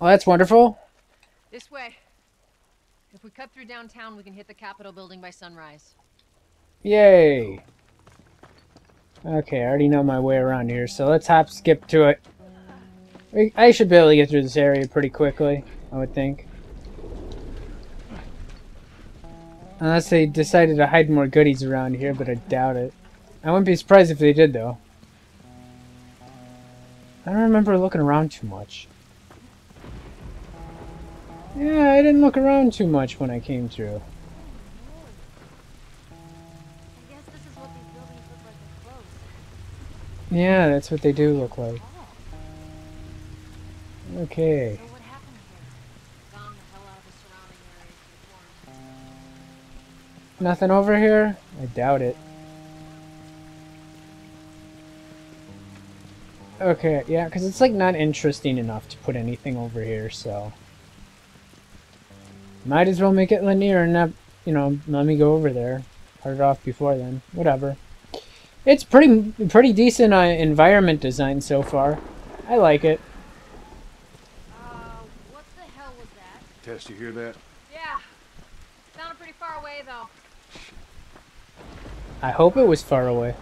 Well, that's wonderful. This way. If we cut through downtown, we can hit the Capitol building by sunrise. Yay. Okay, I already know my way around here, so let's hop skip to it. I should be able to get through this area pretty quickly, I would think. Unless they decided to hide more goodies around here, but I doubt it. I wouldn't be surprised if they did, though. I don't remember looking around too much. Yeah, I didn't look around too much when I came through. Yeah, that's what they do look like. Okay. Nothing over here? I doubt it. Okay, yeah, because it's like not interesting enough to put anything over here, so. Might as well make it linear and not, you know, let me go over there. Start it off before then. Whatever. It's pretty, pretty decent uh, environment design so far. I like it. Uh, what the hell was that? Tess, you hear that? Yeah. Sounded pretty far away, though. I hope it was far away.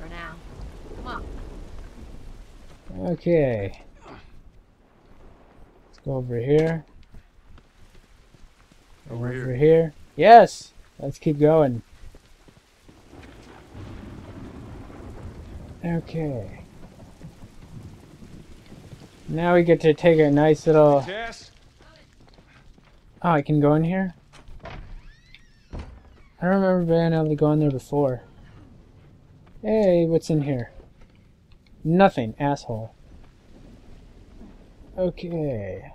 For now. Come on. Okay. Let's go over here. Over over here. here. Yes. Let's keep going. Okay. Now we get to take a nice little. Tess? Oh, I can go in here. I don't remember being able to go in there before. Hey, what's in here? Nothing, asshole. Okay.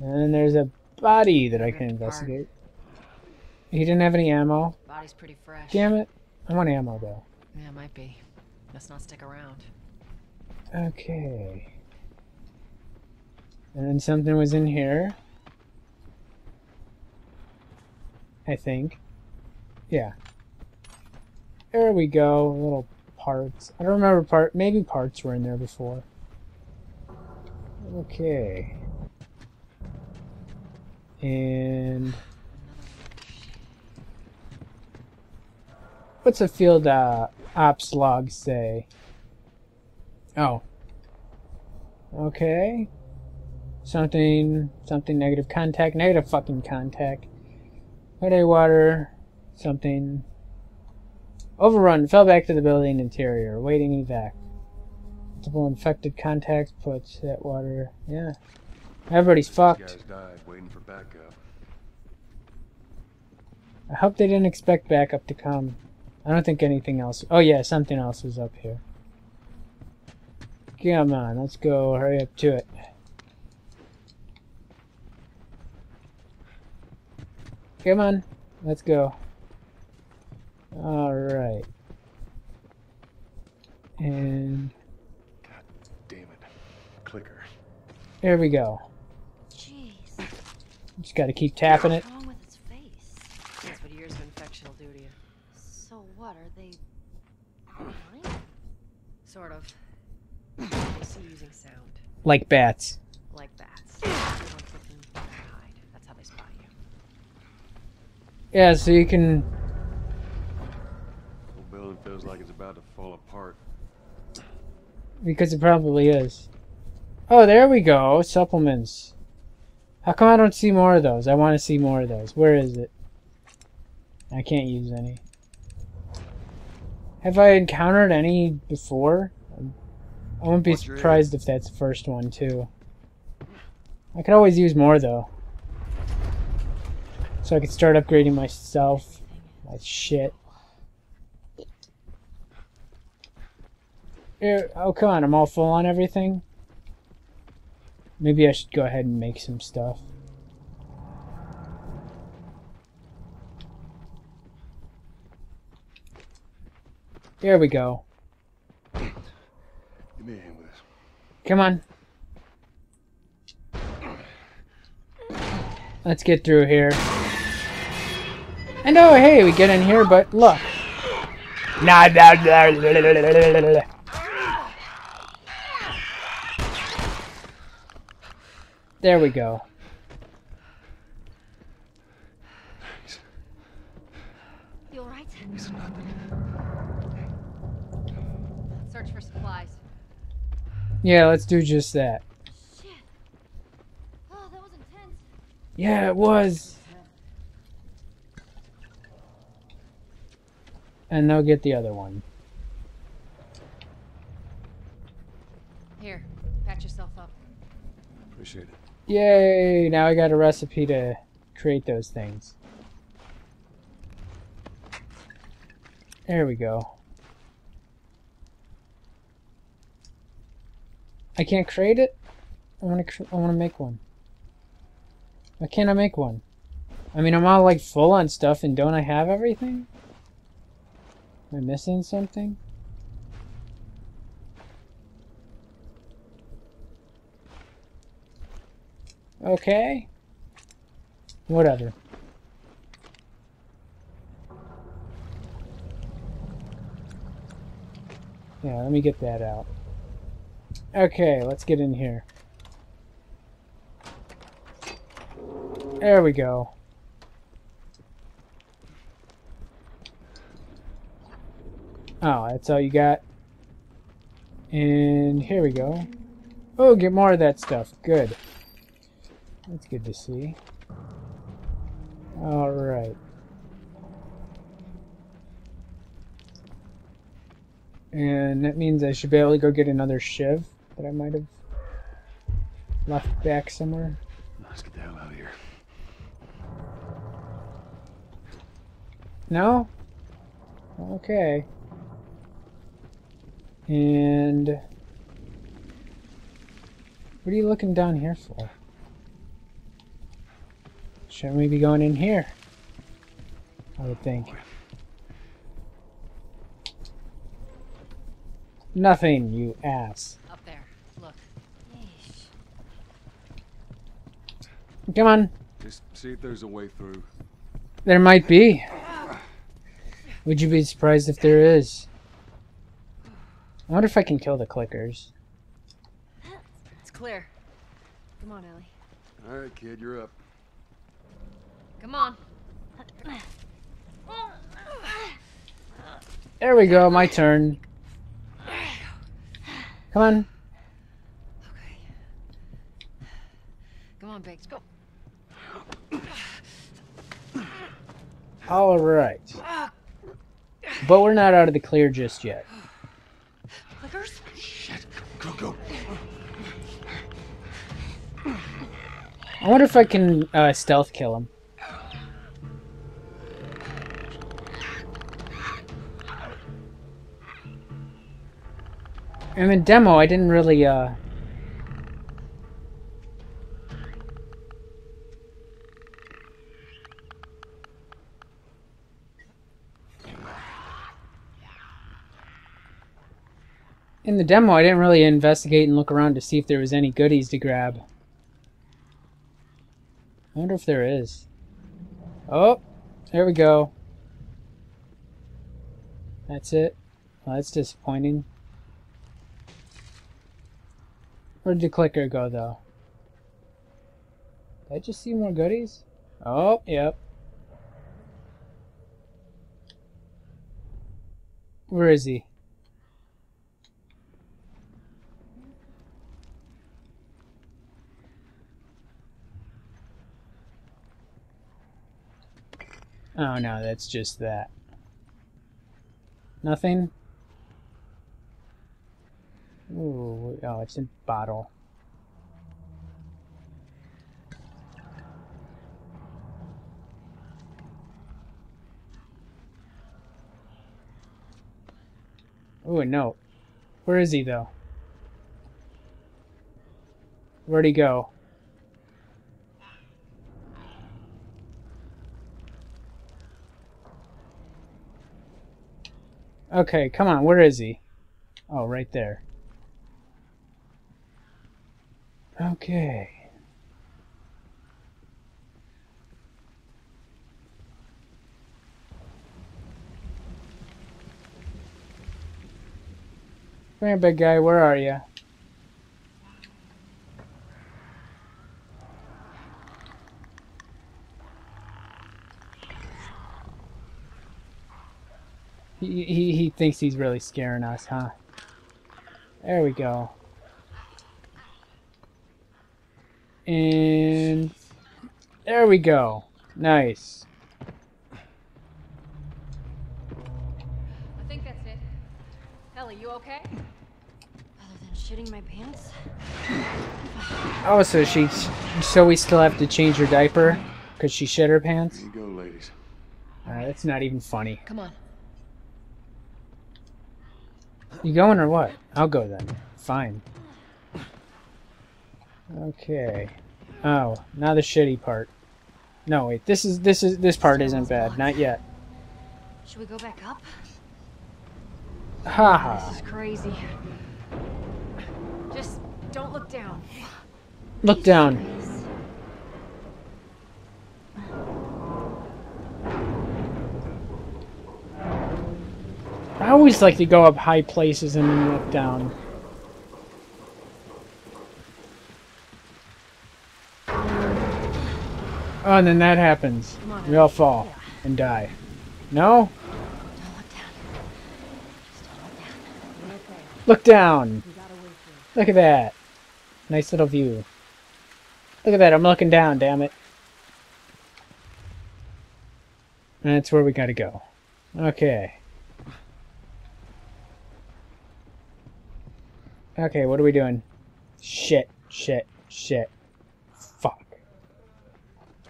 And then there's a body that I can investigate. He didn't have any ammo. Body's pretty fresh. Damn it. I want ammo though. Yeah, might be. Let's not stick around. Okay. And then something was in here. I think. Yeah. There we go. Little parts. I don't remember part. Maybe parts were in there before. Okay. And what's a field uh, ops log say? Oh. Okay. Something, something negative contact, negative fucking contact. Hoodie water, something. Overrun, fell back to the building interior, waiting evac. Multiple infected contacts, puts that water, yeah. Everybody's fucked. died waiting for backup. I hope they didn't expect backup to come. I don't think anything else. Oh yeah, something else was up here. Come on, let's go. Hurry up to it. Come on, let's go. All right. And God damn it. Clicker. there we go. Jeez. Just got to keep tapping it. What's wrong with its face? That's what years of infection will do to you. So what, are they... blind? Sort of. They see using sound. Like bats. Like bats. Everyone's looking to hide. That's how they spot you. Yeah, so you can. Whole building feels like it's about to fall apart. Because it probably is. Oh, there we go. Supplements. How come I don't see more of those? I want to see more of those. Where is it? I can't use any. Have I encountered any before? I wouldn't be Watch your head. surprised if that's the first one, too. I could always use more, though. So I could start upgrading myself. My shit. Here, oh, come on. I'm all full on everything. Maybe I should go ahead and make some stuff. There we go. Give me a hand with this. Come on. Let's get through here. And oh, hey, we get in here, but look. Nah, nah, nah, There we go. You alright? It's nothing. Search for supplies. Yeah, let's do just that. Shit. Oh, that was intense. Yeah, it was. And they'll get the other one. Here, patch yourself up. Appreciate it. Yay! Now I got a recipe to create those things. There we go. I can't create it. I want to. I want to make one. Why can't I make one? I mean, I'm all like full on stuff, and don't I have everything? Am I missing something? Okay. Whatever. Yeah, let me get that out. Okay, let's get in here. There we go. Oh, that's all you got? And here we go. Oh, get more of that stuff. Good. That's good to see. Alright. And that means I should be able to go get another shiv that I might have left back somewhere. Let's get the hell out of here. No? Okay. And... What are you looking down here for? Shouldn't we be going in here? I would think. Nothing, you ass. Up there. Look. Yeesh. Come on. Just see if there's a way through. There might be. Would you be surprised if there is? I wonder if I can kill the clickers. It's clear. Come on, Ellie. All right, kid, you're up. Come on. There we go, my turn. Come on. Okay. Come on, Biggs. Go. Alright. But we're not out of the clear just yet. Clickers? Shit. Go, go. I wonder if I can uh, stealth kill him. In the demo, I didn't really, uh... In the demo, I didn't really investigate and look around to see if there was any goodies to grab. I wonder if there is. Oh, there we go. That's it. Well, that's disappointing. Where did the clicker go, though? Did I just see more goodies? Oh, yep. Where is he? Oh no, that's just that. Nothing? Ooh, oh, it's in bottle. Ooh, note. Where is he, though? Where'd he go? Okay, come on, where is he? Oh, right there. Okay. Come here, big guy, where are you? He, he, he thinks he's really scaring us, huh? There we go. And there we go. Nice. I think that's it. Ellie, you okay? Other than shitting my pants? Oh, so she, so we still have to change her diaper because she shit her pants. Here you go, ladies. Uh, that's not even funny. Come on. You going or what? I'll go then. Fine. Okay. Oh, now the shitty part. No, wait. This is this is this part isn't bad. Not yet. Should we go back up? Haha. This is crazy. Just don't look down. Look down. I always like to go up high places and then look down. And then that happens. We all fall and die. No? Look down. Look. Look down. Look at that. Nice little view. Look at that. I'm looking down, damn it. And that's where we gotta go. Okay. Okay, what are we doing? Shit, shit, shit.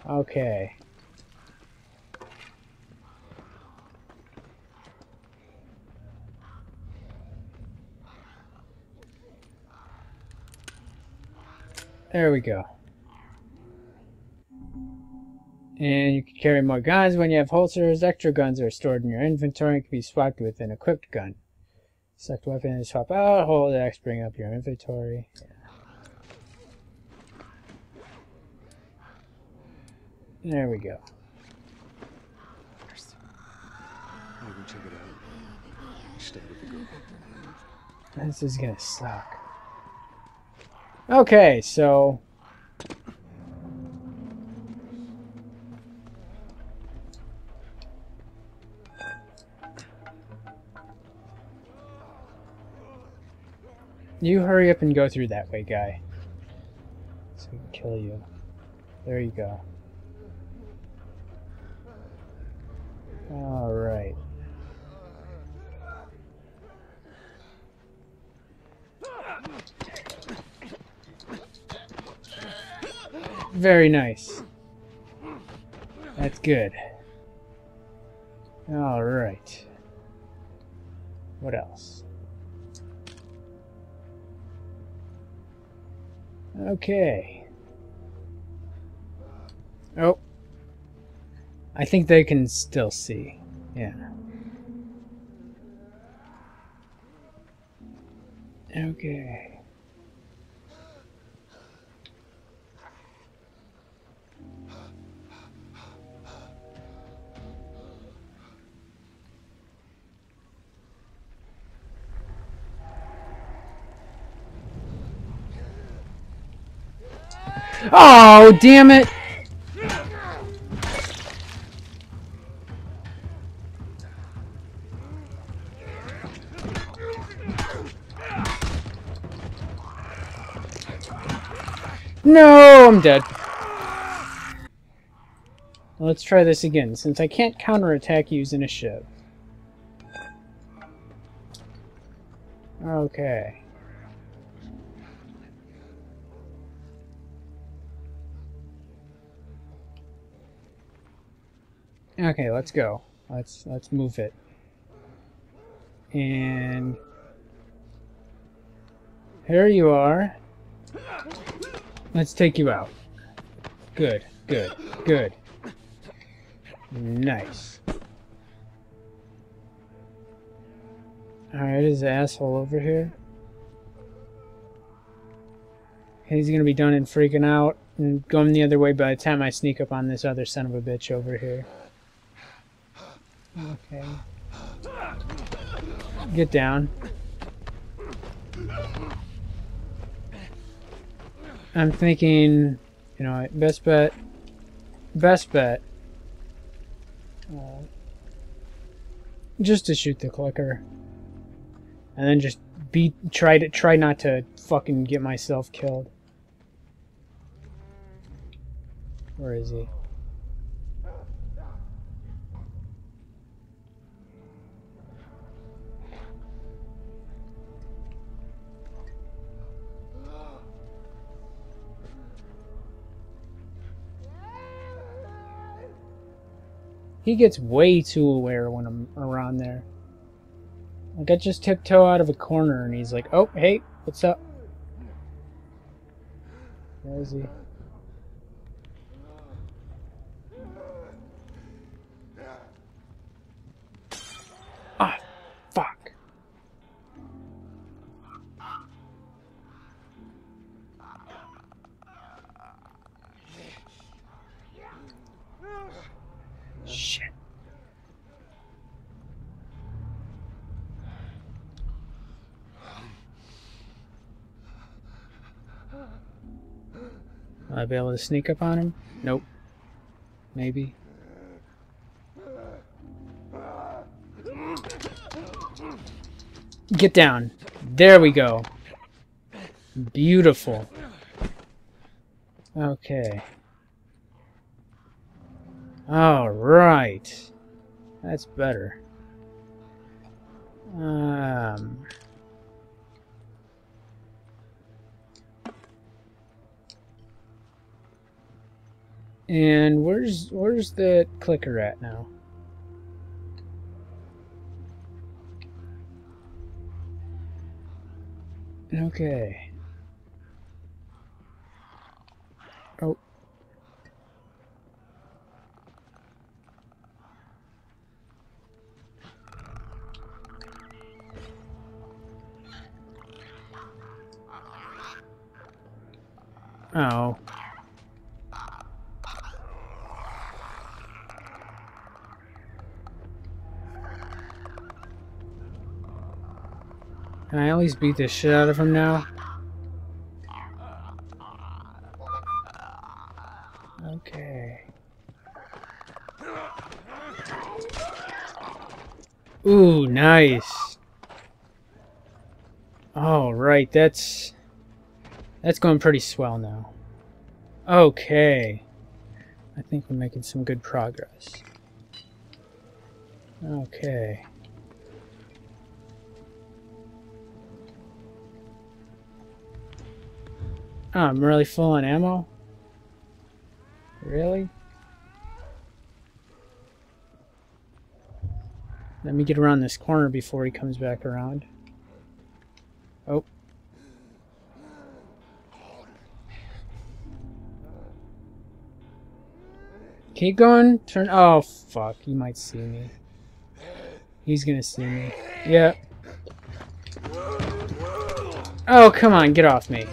Okay. There we go. And you can carry more guns when you have holsters. Extra guns are stored in your inventory and can be swapped with an equipped gun. Select weapon and swap out. Hold X, bring up your inventory. Yeah. There we go. Hey, go check it out. Stay with the girl. This is gonna suck. Okay, so You hurry up and go through that way, guy. So we can kill you. There you go. Alright. Very nice. That's good. Alright. What else? Okay. Oh. I think they can still see. Yeah. Okay. Oh, damn it! No, I'm dead. Let's try this again, since I can't counterattack using a shiv. Okay. Okay, let's go. Let's let's move it. And here you are. Let's take you out. Good, good, good. Nice. Alright, is the asshole over here? He's gonna be done and freaking out and going the other way by the time I sneak up on this other son of a bitch over here. Okay. Get down. I'm thinking, you know, best bet, best bet. Uh, just to shoot the clicker, and then just be try to try not to fucking get myself killed. Where is he? He gets way too aware when I'm around there. Like I just tiptoe out of a corner and he's like, "Oh, hey, what's up?" Where is he? Be able to sneak up on him? Nope. Maybe. Get down. There we go. Beautiful. Okay. All right. That's better. Um. And where's where's the clicker at now? Okay. Oh. Oh. Can I at least beat the shit out of him now? Okay. Ooh, nice. All right, that's that's going pretty swell now. Okay. I think we're making some good progress. Okay. Oh, I'm really full on ammo? Really? Let me get around this corner before he comes back around. Oh. Keep going. Turn. Oh, fuck. He might see me. He's gonna see me. Yep. Oh, come on. Get off me.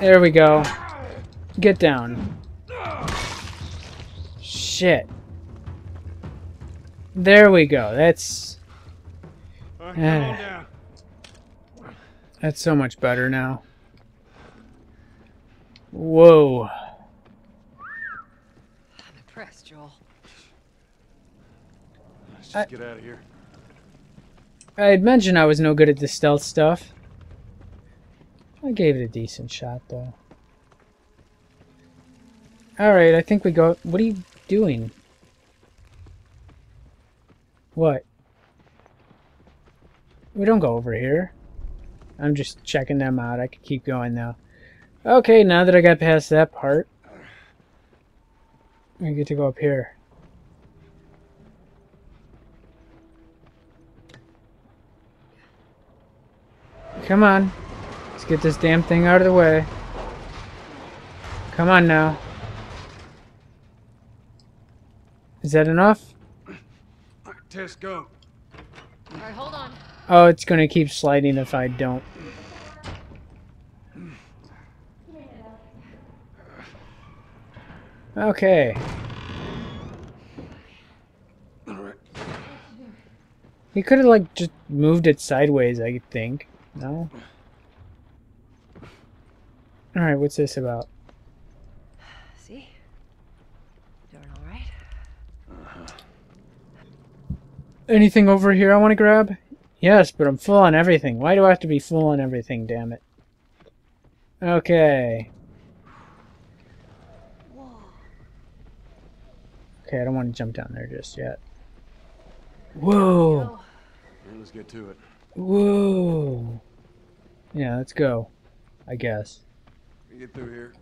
There we go. Get down. Shit. There we go. That's Alright, Yeah. calm down. that's so much better now. Whoa. I'm impressed, Joel. Let's just I- get out of here. I had mentioned I was no good at the stealth stuff. I gave it a decent shot though. Alright, I think we go what are you doing? What? We don't go over here. I'm just checking them out. I could keep going now. Okay, now that I got past that part, I get to go up here. Come on. Let's get this damn thing out of the way. Come on now. Is that enough? Tess go. All right, hold on. Oh, it's gonna keep sliding if I don't. Okay. Alright. He could have like just moved it sideways, I think. No? Alright, what's this about? See? Doing all right? Uh-huh. Anything over here I want to grab? Yes, but I'm full on everything. Why do I have to be full on everything, damn it? Okay. Okay, I don't want to jump down there just yet. Whoa! Let's get to it. Whoa! Yeah, let's go. I guess. Get through here.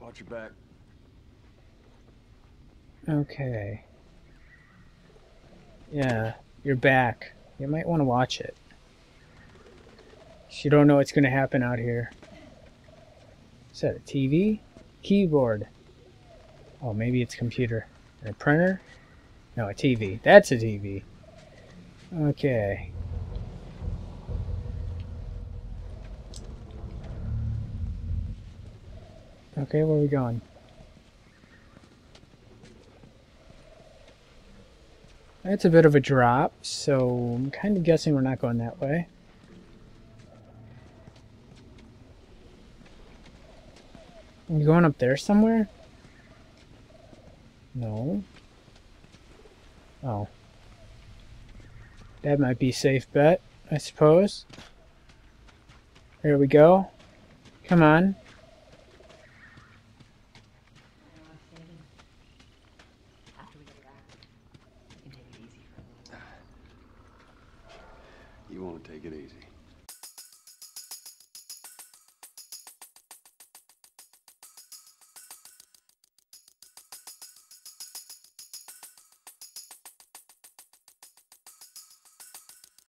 Watch your back. Okay. Yeah, you're back. You might want to watch it. You don't know what's going to happen out here. Is that a TV? Keyboard. Oh, maybe it's computer. And a printer? No, a TV. That's a TV. Okay. Okay, where are we going? That's a bit of a drop, so I'm kind of guessing we're not going that way. Are we going up there somewhere? No. Oh. That might be safe bet, I suppose. There we go. Come on.